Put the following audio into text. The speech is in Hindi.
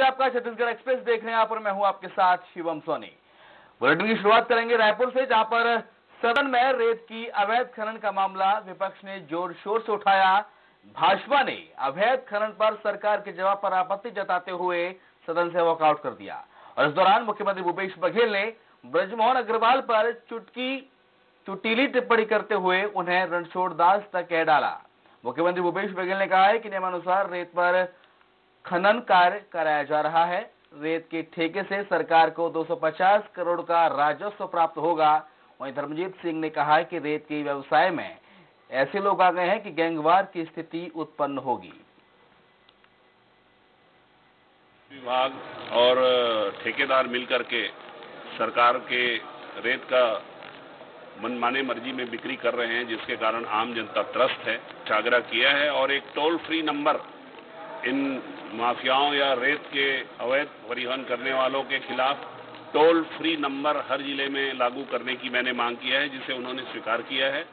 आपका छत्तीसगढ़ एक्सप्रेस देख रहे हैं आप और मैं हूँ आपके साथ शिवम सोनी। बुलेटिन की शुरुआत करेंगे रायपुर से, जहाँ पर सदन में रेत की अवैध खनन का मामला विपक्ष ने ज़ोर शोर से उठाया। भाजपा ने अवैध खनन पर सरकार के जवाब पर आपत्ति जताते हुए सदन से वॉकआउट कर दिया। और इस दौरान मुख्यमंत्री भूपेश बघेल ने ब्रजमोहन अग्रवाल पर चुटकी चुटीली टिप्पणी करते हुए उन्हें रणछोड़ दास तक कह डाला। मुख्यमंत्री भूपेश बघेल ने कहा है कि नियमानुसार रेत पर खनन कार्य कराया जा रहा है। रेत के ठेके से सरकार को 250 करोड़ का राजस्व प्राप्त होगा। वहीं धर्मजीत सिंह ने कहा कि रेत के व्यवसाय में ऐसे लोग आ गए हैं कि गैंगवार की स्थिति उत्पन्न होगी। विभाग और ठेकेदार मिलकर के सरकार के रेत का मनमाने मर्ज़ी में बिक्री कर रहे हैं, जिसके कारण आम जनता त्रस्त है। आग्रह किया है और एक टोल फ्री नंबर इन माफियाओं या रेत के अवैध परिवहन करने वालों के खिलाफ टोल फ्री नंबर हर ज़िले में लागू करने की मैंने मांग की है, जिसे उन्होंने स्वीकार किया है।